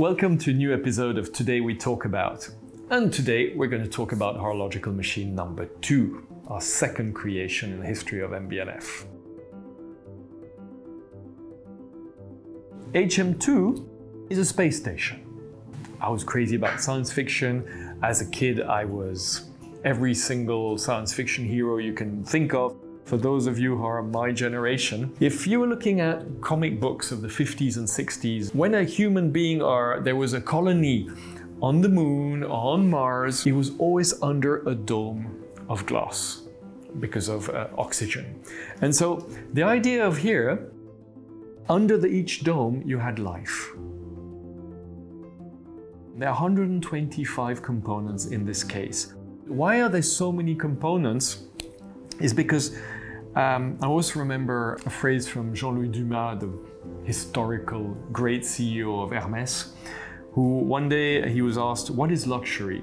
Welcome to a new episode of Today We Talk About. And today we're going to talk about horological machine number two, our second creation in the history of MB&F. HM2 is a space station. I was crazy about science fiction. As a kid, I was every single science fiction hero you can think of. For those of you who are my generation, if you were looking at comic books of the 50s and 60s, when a human being or there was a colony on the moon, on Mars, it was always under a dome of glass because of uh, oxygen. And so the idea of here, under the, each dome, you had life. There are 125 components in this case. Why are there so many components? Is because um, I also remember a phrase from Jean-Louis Dumas, the historical great CEO of Hermes, who one day he was asked, what is luxury?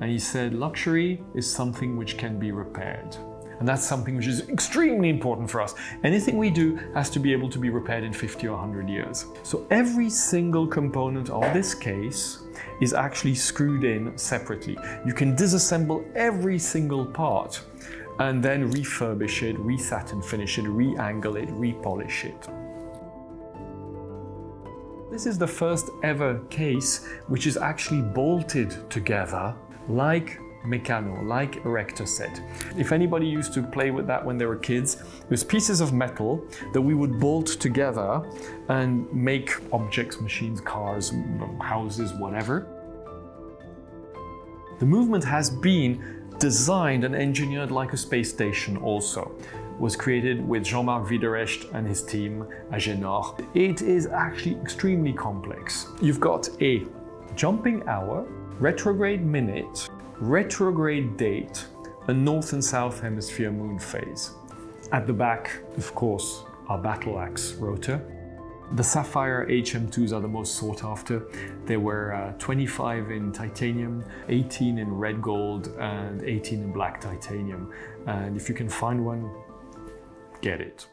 And he said, luxury is something which can be repaired. And that's something which is extremely important for us. Anything we do has to be able to be repaired in 50 or 100 years. So every single component of this case is actually screwed in separately. You can disassemble every single part and then refurbish it, resatin finish it, re-angle it, repolish it. This is the first ever case which is actually bolted together like Meccano, like Erector set. If anybody used to play with that when they were kids, it was pieces of metal that we would bolt together and make objects, machines, cars, houses, whatever. The movement has been designed and engineered like a space station also. Was created with Jean-Marc Wiederrecht and his team Agenhor. It is actually extremely complex. You've got a jumping hour, retrograde minute, retrograde date, a north and south hemisphere moon phase. At the back, of course, our battle axe rotor, the Sapphire HM2s are the most sought after. There were uh, 25 in titanium, 18 in red gold, and 18 in black titanium. And if you can find one, get it.